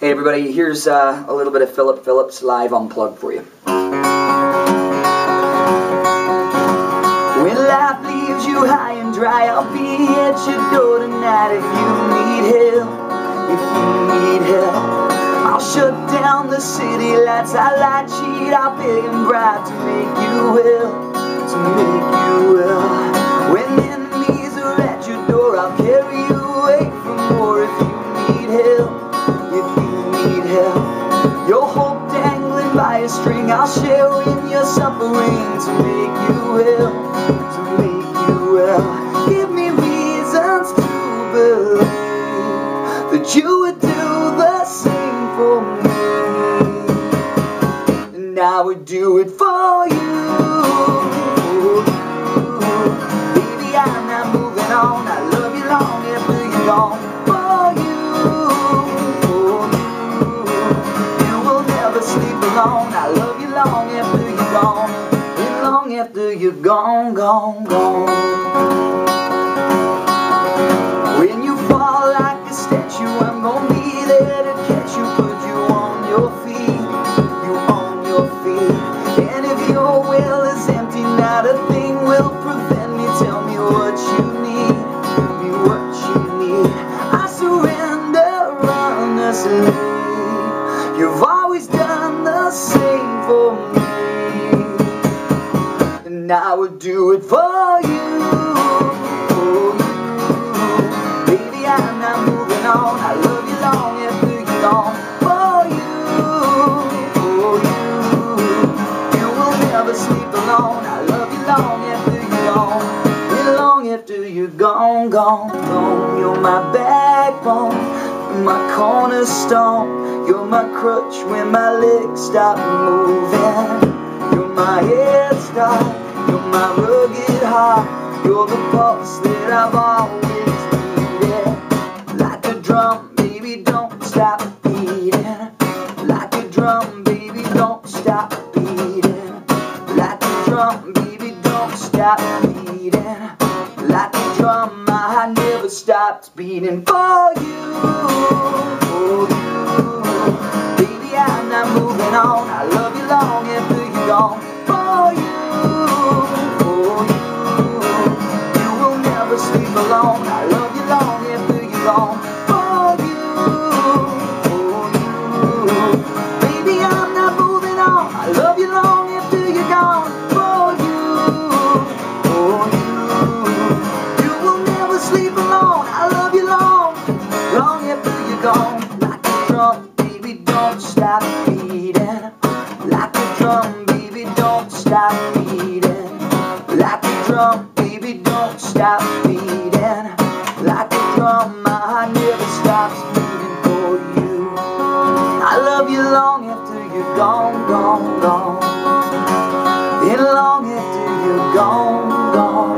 Hey everybody, here's uh, a little bit of Phillip Phillips live unplugged for you. When life leaves you high and dry, I'll be at your door tonight if you need help. If you need help, I'll shut down the city lights. I lie, cheat, I'll beg and bribe to make you well, I'll share in your suffering to make you well To make you well. Give me reasons to believe That you would do the same for me. And I would do it for you. Baby, I'm not moving on. I love you long after you're gone long after you're gone. And long after you're gone, gone, gone. When you fall like a statue, I'm gonna be there to catch you, put you on your feet, you on your feet. And if your will is empty, not a thing will prevent me. Tell me what you need, tell me what you need. I surrender honestly. You've always done the same I love you long after you're gone. For you. Gone, gone, gone You're my backbone. My cornerstone. You're my crutch when my legs stop moving. You're my head start You're my rugged heart. You're the pulse that I've always needed. Like a drum, baby, don't stop beating. Like a drum, baby, don't stop beating. Like a drum, baby, don't stop beating. Like a drum, I never stopped beating. For you drum, baby, don't stop beating. Like a drum, baby, don't stop beating. Like a drum, my heart never stops beating for you. I love you long after you're gone, gone, gone. And long after you're gone, gone.